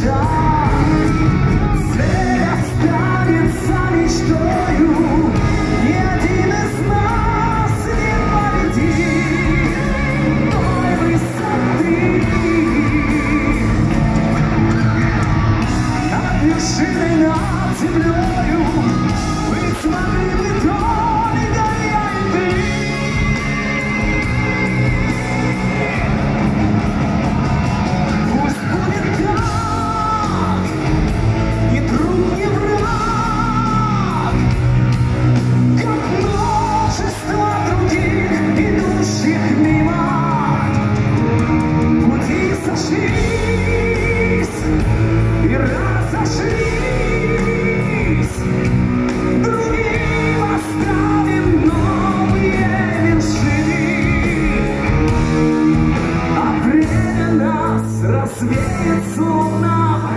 star una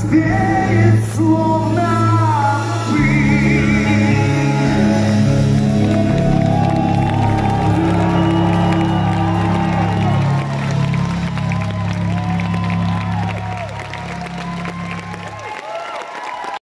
Светит слово.